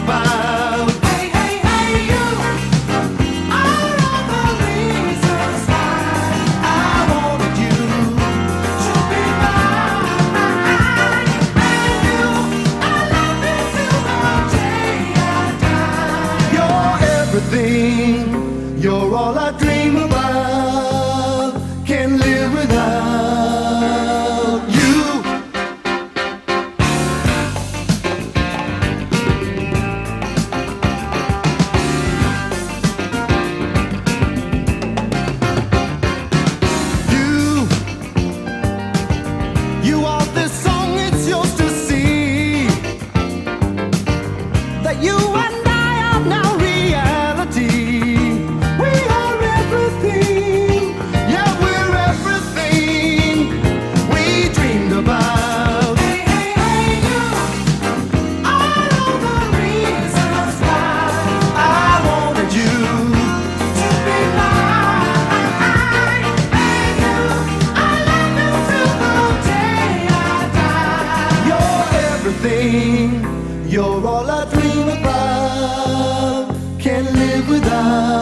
by. everything. You're all I dream about. Can't live without.